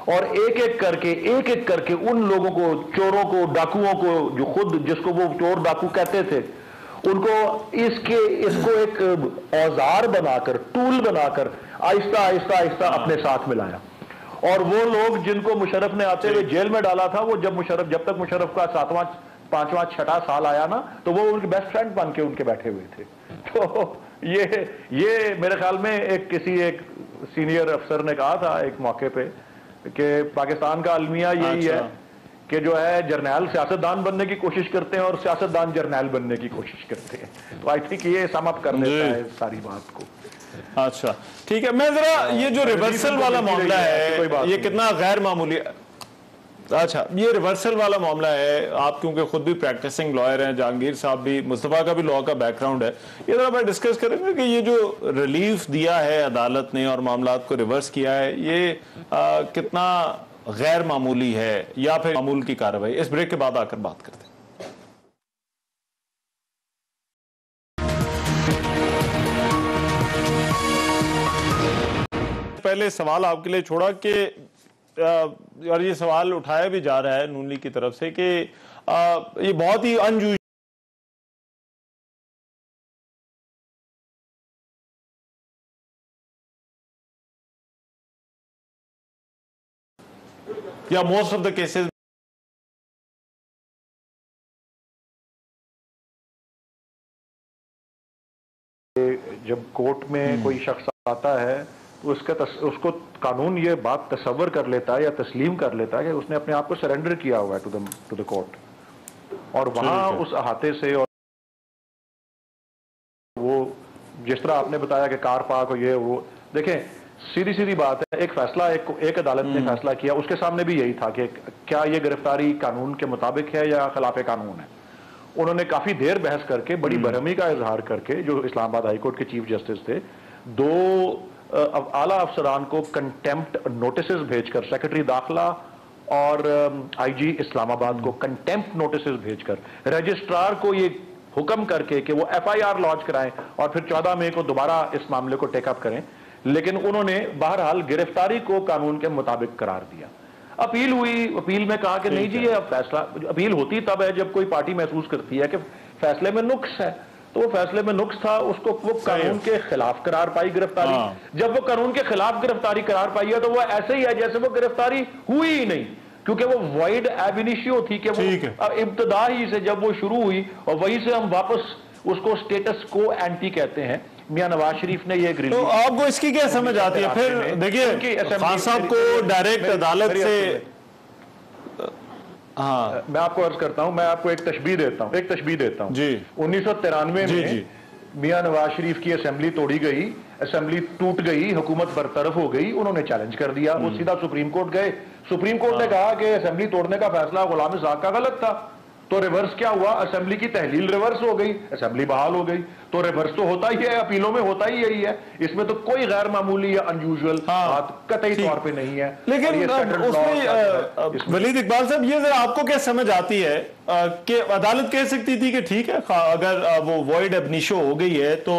और एक एक करके एक एक करके उन लोगों को चोरों को डाकुओं को जो खुद जिसको वो चोर डाकू कहते थे उनको इसके इसको एक औज़ार बनाकर टूल बनाकर आहिस्ता आहिस्ता आहिस्ता अपने साथ मिलाया। और वो लोग जिनको मुशरफ ने आते हुए जेल में डाला था वो जब मुशरफ जब तक मुशरफ का सातवां पांचवां छठा साल आया ना तो वो उनके बेस्ट फ्रेंड बन के उनके बैठे हुए थे। तो ये ये मेरे ख्याल में एक किसी एक सीनियर अफसर ने कहा था एक मौके पे कि पाकिस्तान का अलमिया यही अच्छा। है कि जो है जर्नैल सियासतदान बनने की कोशिश करते हैं और सियासतदान जर्नैल बनने की कोशिश करते हैं। तो आई थिंक ये सम अप कर लेता है सारी बात को। अच्छा ठीक है मैं जरा ये जो रिवर्सल वाला मामला है, ये कितना गैर मामूली अच्छा ये रिवर्सल वाला मामला है। आप क्योंकि खुद भी प्रैक्टिसिंग लॉयर हैं जहांगीर साहब भी मुस्तफ़ा का भी लॉ का बैकग्राउंड है। ये जरा मैं डिस्कस करेंगे कि ये जो रिलीफ दिया है अदालत ने और मामला को रिवर्स किया है ये आ, कितना गैर मामूली है या फिर मामूल की कार्रवाई? इस ब्रेक के बाद आकर बात करते हैं। पहले सवाल आपके लिए छोड़ा कि और ये सवाल उठाया भी जा रहा है नून लीग की तरफ़ से कि ये बहुत ही अनयूज या मोस्ट ऑफ़ द केसेस जब कोर्ट में कोई शख्स आता है उसका तस, उसको कानून ये बात तस्वर कर लेता है या तस्लीम कर लेता है कि उसने अपने आप को सरेंडर किया हुआ है to the to the court और वहाँ उस अहाते से और वो जिस तरह आपने बताया कि कार पार्क ये वो देखें सीधी सीधी बात है एक फैसला एक एक अदालत ने फैसला किया उसके सामने भी यही था कि क्या ये गिरफ्तारी कानून के मुताबिक है या खिलाफ कानून है? उन्होंने काफ़ी देर बहस करके बड़ी बरहमी का इजहार करके जो इस्लामाबाद हाईकोर्ट के चीफ जस्टिस थे दो अब आला अफसरान को कंटेम्प्ट नोटिस भेजकर सेक्रेटरी दाखिला और आईजी इस्लामाबाद को कंटेम्प्ट नोटिस भेजकर रजिस्ट्रार को ये हुक्म करके कि वो एफआईआर लॉन्च कराएँ और फिर 14 मई को दोबारा इस मामले को टेकअप करें। लेकिन उन्होंने बहरहाल गिरफ्तारी को कानून के मुताबिक करार दिया। अपील हुई अपील में कहा कि नहीं जी ये अब फैसला अपील होती तब है जब कोई पार्टी महसूस करती है कि फैसले में नुक्स है। तो वो फैसले में नुक्स था उसको वो कानून के खिलाफ करार पाई गिरफ्तारी। हाँ। जब वो कानून के खिलाफ गिरफ्तारी करार पाई है तो वो ऐसे ही है जैसे वो गिरफ्तारी हुई ही नहीं। क्योंकि वो वाइड एबिनिशियो थी कि वो अब इब्तदा ही से जब वो शुरू हुई और वहीं से हम वापस उसको स्टेटस को एंटी कहते हैं। मियाँ नवाज़ शरीफ ने ये तो आपको इसकी क्या समझ आती है? फिर देखिए खान साहब को डायरेक्ट अदालत से हाँ। मैं आपको अर्ज़ करता हूँ मैं आपको एक तशबी देता हूँ एक तशबी देता हूँ। जी। उन्नीस सौ तिरानवे में जी। मियाँ नवाज़ शरीफ की असेंबली तोड़ी गई असेंबली टूट गई हुकूमत बरतरफ हो गई उन्होंने चैलेंज कर दिया। वो सीधा सुप्रीम कोर्ट गए। सुप्रीम कोर्ट ने कहा कि असेंबली तोड़ने का फैसला गुलाम साहब का गलत था। तो रिवर्स क्या हुआ? असेंबली की तहलील रिवर्स हो गई असेंबली बहाल हो गई। तो रिवर्स तो होता ही है अपीलों में होता ही यही है। इसमें तो कोई गैर मामूली या अनयूजल हाँ, बात कतई तौर पे नहीं है। लेकिन अब उसमें वलीद इकबाल साहब ये जरा आपको क्या समझ आती है? कि अदालत कह सकती थी कि ठीक है अगर वो वॉइड एबनिशो हो गई है तो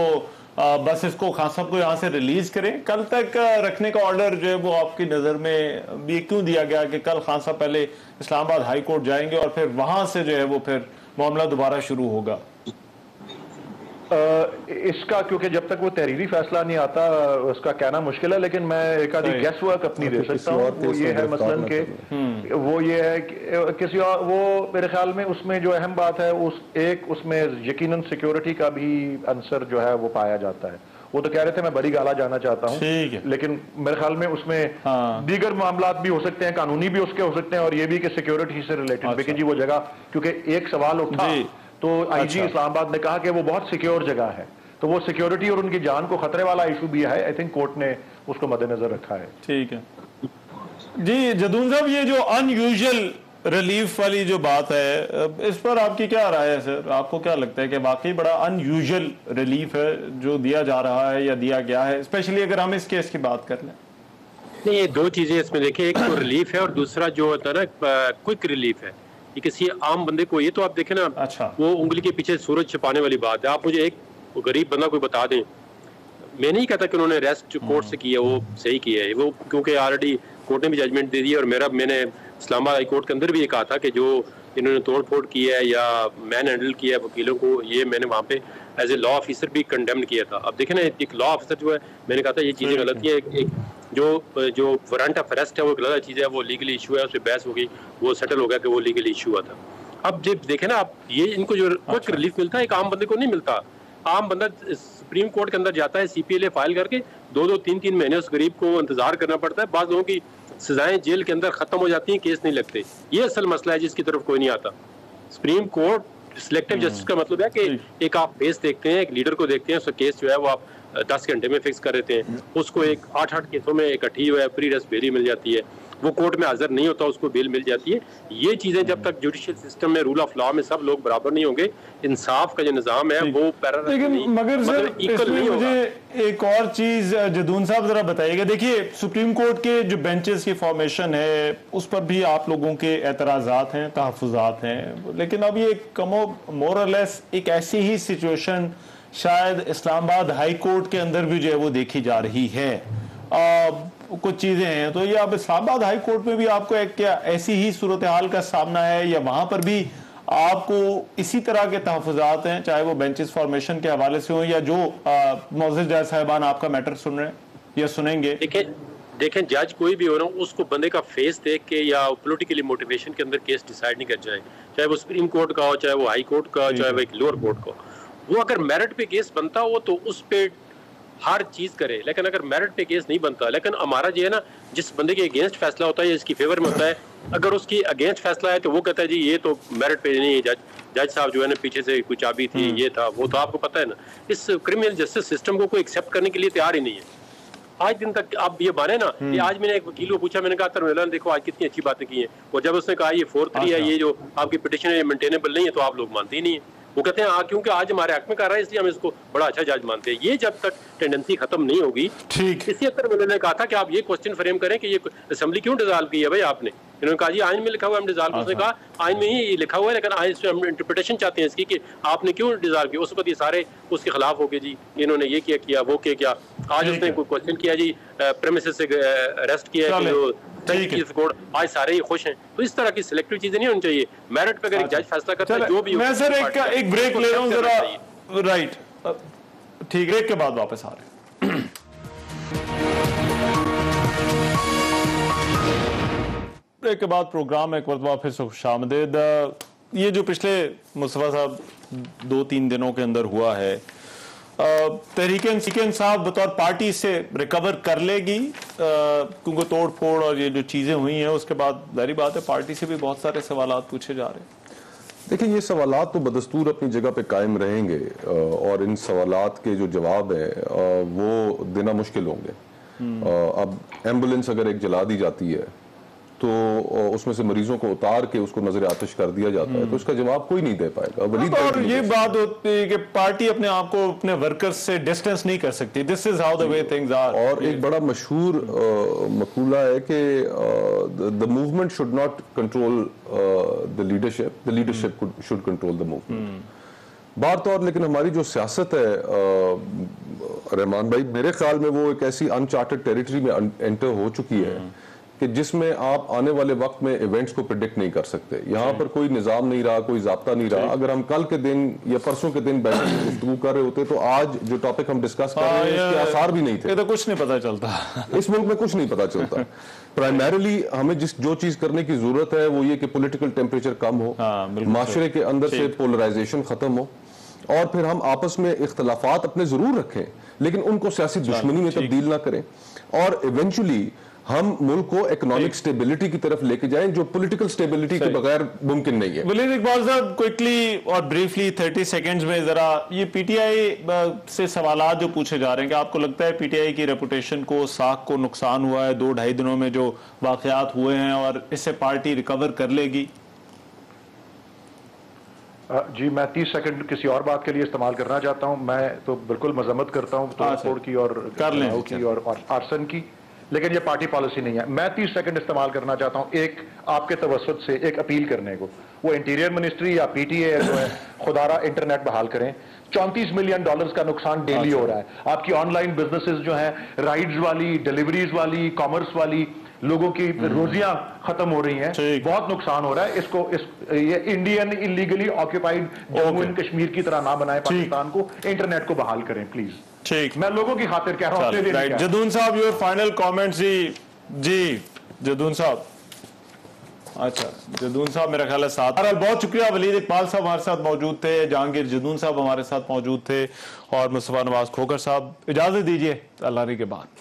बस इसको खास साहब को यहाँ से रिलीज़ करें। कल तक रखने का ऑर्डर जो है वो आपकी नज़र में भी क्यों दिया गया कि कल खान साहब पहले इस्लामाबाद हाई कोर्ट जाएँगे और फिर वहाँ से जो है वो फिर मामला दोबारा शुरू होगा। इसका क्योंकि जब तक वो तहरीरी फैसला नहीं आता उसका कहना मुश्किल है लेकिन मैं एक आधी गेस वर्क अपनी दे सकता हूँ। वो ये है मसलन के हम्म। वो ये है कि किसी और वो मेरे ख्याल में उसमें जो अहम बात है उस एक उसमें यकीनन सिक्योरिटी का भी आंसर जो है वो पाया जाता है। वो तो कह रहे थे मैं बड़ी गाला जाना चाहता हूँ। लेकिन मेरे ख्याल में उसमें हाँ। दीगर मामला भी हो सकते हैं कानूनी भी उसके हो सकते हैं और ये भी कि सिक्योरिटी से रिलेटेड अच्छा। जी वो जगह क्योंकि एक सवाल उठा। तो आईजी अच्छा। इस्लामाबाद ने कहा कि वो बहुत सिक्योर जगह है। तो वो सिक्योरिटी और उनकी जान को खतरे वाला इशू भी है। आई थिंक कोर्ट ने उसको मद्देनजर रखा है। ठीक है। जी जदून साहब ये जो अनयूजल रिलीफ वाली जो बात है इस पर आपकी क्या राय है सर आपको क्या लगता है कि वाकई बड़ा अनयूजल रिलीफ है जो दिया जा रहा है या दिया गया है? स्पेशली अगर हम इस केस की बात कर लें। नहीं ये दो चीज़ें इसमें देखिए एक तो रिलीफ है और दूसरा जो होता है ना क्विक रिलीफ है। कि किसी आम बंदे को ये तो आप देखें ना अच्छा। वो उंगली के पीछे सूरज छिपाने वाली बात है। आप मुझे एक गरीब बंदा कोई बता दें। मैं नहीं कहता कि उन्होंने रेस्ट जो कोर्ट से किया वो सही किया है। वो क्योंकि ऑलरेडी कोर्ट ने भी जजमेंट दे दी है और मेरा मैंने इस्लामाबाद हाई कोर्ट के अंदर भी ये कहा था कि जो इन्होंने तोड़ फोड़ की है या मैन हैंडल किया है वकीलों को ये मैंने वहाँ पे एज ए लॉ ऑफिसर भी कंडेम किया था। अब देखें ना एक लॉ ऑफिसर जो है मैंने कहा था ये चीज़ें गलत है एक, जो जो वारंट ऑफ़ अरेस्ट है वो गलत चीज़ है वो लीगली इशू है उस पर बहस हो गई वो सेटल हो गया कि वो लीगली इशू हुआ था। अब जब देखे ना आप ये इनको जो क्विक रिलीफ मिलता है एक आम बंदे को नहीं मिलता। आम बंदा सुप्रीम कोर्ट के अंदर जाता है सी पी सीपीएलए फ़ाइल करके दो दो तीन तीन महीने उस गरीब को इंतज़ार करना पड़ता है बाद लोगों की सजाएँ जेल के अंदर खत्म हो जाती हैं केस नहीं लगते। ये असल मसला है जिसकी तरफ़ कोई नहीं आता। सुप्रीम कोर्ट सिलेक्टिव जस्टिस का मतलब है कि एक आप केस देखते हैं एक लीडर को देखते हैं उसका केस जो है वो आप दस घंटे में फिक्स कर देते हैं। उसको एक आठ आठ केसों में इकट्ठी जो है फ्री रेस्ट बेरी मिल जाती है। वो कोर्ट में हाजिर नहीं होता उसको बेल मिल जाती है। ये चीज़ें जब तक जुडिशियल सिस्टम में रूल ऑफ़ लॉ में सब लोग बराबर नहीं होंगे इंसाफ का जो निज़ाम है वो लेकिन मगर सर मतलब मुझे एक और चीज़ जदून साहब जरा बताइएगा। देखिए सुप्रीम कोर्ट के जो बेंचेस की फॉर्मेशन है उस पर भी आप लोगों के एतराजात हैं तहफात हैं। लेकिन अब ये कमो मोरलेस एक ऐसी ही सिचुएशन शायद इस्लामाबाद हाई कोर्ट के अंदर भी जो है वो देखी जा रही है। आ, कुछ चीज़ें हैं। तो ये अब इस्लामाबाद हाई कोर्ट में भी आपको एक क्या ऐसी ही सूरत हाल का सामना है या वहाँ पर भी आपको इसी तरह के तहफात हैं चाहे वो बेंचेस फॉर्मेशन के हवाले से हो या जो मोजिद जज साहबान आपका मैटर सुन रहे हैं या सुनेंगे। देखें देखें जज कोई भी हो रहा हो उसको बंदे का फेस देख के या पोलिटिकली मोटिवेशन के अंदर केस डिसाइड नहीं कर जाए। चाहे वो सुप्रीम कोर्ट का हो चाहे वो हाई कोर्ट का हो चाहे वो एक लोअर कोर्ट का हो। वो अगर मेरिट पे केस बनता हो तो उस पे हर चीज़ करे लेकिन अगर मेरिट पे केस नहीं बनता लेकिन हमारा जो है ना जिस बंदे के अगेंस्ट फैसला होता है इसकी फेवर में होता है अगर उसकी अगेंस्ट फैसला है तो वो कहता है जी ये तो मेरिट पे नहीं है जज जज साहब जो है ना पीछे से कुछ चाबी थी हम्म। ये था वो तो आपको पता है ना इस क्रिमिनल जस्टिस सिस्टम को कोई एक्सेप्ट करने के लिए तैयार ही नहीं है आज दिन तक आप ये माने ना कि हम्म। आज मैंने एक वकील को पूछा मैंने कहा तरमेला देखो आज कितनी अच्छी बातें की हैं और जब उसने कहा ये फोर थ्री है अच्छा। ये जो आपकी पिटिशन है मेंटेनेबल नहीं है तो आप लोग मानते ही नहीं है वो कहते हैं हाँ क्योंकि आज हमारे हक में कर रहा है इसलिए हम इसको बड़ा अच्छा जज मानते हैं। ये जब तक टेंडेंसी खत्म नहीं होगी ठीक। इसी अंदर उन्होंने कहा था कि आप ये क्वेश्चन फ्रेम करें कि ये असेंबली क्यों डिजॉल्व की है भाई आपने? इन्होंने कहा जी आइन में लिखा हुआ हम डिजॉल्व उसने अच्छा। कहा आइन में ही लिखा हुआ है लेकिन आइन से हम इंटरप्रिटेशन चाहते हैं इसकी कि आपने क्यों डिजॉल्व किया? उस वक्त ये सारे उसके खिलाफ हो गए जी। इन्होंने ये किया किया वो किया किया। आज उसने कोई क्वेश्चन किया जी प्रेमिस से अरेस्ट किया है आज सारे ही खुश हैं। तो इस तरह की सिलेक्टिव चीज़ें नहीं होनी चाहिए। मेरिट पे अगर एक जज फैसला करता है जो भी मैं सर एक एक ब्रेक ले रहा हूँ जरा राइट ठीक ब्रेक के बाद वापस आ रहे ब्रेक के बाद प्रोग्राम एक मरतबा फिर से खुश आमदेद ये जो पिछले मुस्तफ़ा साहब दो तीन दिनों के अंदर हुआ है तहरीक साहब बतौर पार्टी से रिकवर कर लेगी क्योंकि तोड़ फोड़ और ये जो चीज़ें हुई हैं उसके बाद जारी बात है पार्टी से भी बहुत सारे सवाल पूछे जा रहे हैं। देखिए ये सवाल तो बदस्तूर अपनी जगह पे कायम रहेंगे और इन सवाल के जो जवाब है वो देना मुश्किल होंगे। हम्म। अब एंबुलेंस अगर एक जला दी जाती है तो उसमें से मरीजों को उतार के उसको नज़र आतिश कर दिया जाता है तो उसका जवाब कोई नहीं दे पाएगा वलीद तो और ये बात होती है कि पार्टी अपने आप को अपने वर्कर्स से डिस्टेंस नहीं कर सकती। This is how the way things are और एक बड़ा मशहूर मकूला है कि the movement should not control the leadership the leadership should control the movement. बार तौर लेकिन हमारी जो सियासत है रहमान भाई मेरे ख्याल में वो एक ऐसी अनचार्टेड टेरिटरी में एंटर हो चुकी है। कि जिसमें आप आने वाले वक्त में इवेंट्स को प्रिडिक्ट नहीं कर सकते। यहाँ पर कोई निज़ाम नहीं रहा कोई जाब्ता नहीं रहा। अगर हम कल के दिन या परसों के दिन बैठ के गुफ्तगू कर रहे होते तो आज जो टॉपिक हम डिस्कस कर रहे हैं हाँ, इसके आसार भी नहीं थे। तो कुछ नहीं पता चलता। इस मुल्क में कुछ नहीं पता चलता। प्राइमरीली हमें जिस जो चीज़ करने की ज़रूरत है वो ये कि पॉलिटिकल टेम्परेचर कम हो। हाँ, माशरे के अंदर से पोलराइजेशन खत्म हो। और फिर हम आपस में इख्तलाफात अपने ज़रूर रखें लेकिन उनको सियासी दुश्मनी में तब्दील ना करें। और इवेंचुअली हम मुल्क को इकोनॉमिक स्टेबिलिटी की तरफ़ लेके जाएँ जो पॉलिटिकल स्टेबिलिटी के बगैर मुमकिन नहीं है। वलीद इकबाल साहब क्विकली और ब्रीफली 30 सेकंड्स में जरा ये पीटीआई से सवाल जो पूछे जा रहे हैं कि आपको लगता है पीटीआई की रेपुटेशन को साख को नुकसान हुआ है? दो ढाई दिनों में जो वाकयात हुए हैं और इससे पार्टी रिकवर कर लेगी? जी मैं 30 सेकंड किसी और बात के लिए इस्तेमाल करना चाहता हूँ। मैं तो बिल्कुल मजम्मत करता हूँ हाँ, तोड़ की और कर लें, की और आर्सन की। लेकिन ये पार्टी पॉलिसी नहीं है। मैं 30 सेकंड इस्तेमाल करना चाहता हूँ एक आपके तवसत से एक अपील करने को। वो इंटीरियर मिनिस्ट्री या पीटीए जो है खुदारा इंटरनेट बहाल करें। चौंतीस मिलियन डॉलर्स का नुकसान डेली हो रहा है। आपकी ऑनलाइन बिजनेसेस जो हैं राइड्स वाली डिलीवरीज वाली कॉमर्स वाली लोगों की रोजियाँ खत्म हो रही हैं। बहुत नुकसान हो रहा है इसको इस ये Indian illegally occupied Jammu and Kashmir की तरह ना बनाए पाकिस्तान को। इंटरनेट को बहाल करें प्लीज़ ठीक। मैं लोगों की खातिर कह रहा हूँ right Jadoon sahab your final comment जी। जी जदून साहब। अच्छा जदून साहब मेरा ख्याल है साथ बहरहाल बहुत शुक्रिया। वलीद इकबाल साहब हमारे साथ मौजूद थे। जहांगीर जदून साहब हमारे साथ मौजूद थे। और मुस्तफ़ा नवाज़ खोकर साहब इजाज़त दीजिए अल्लाह के बाद।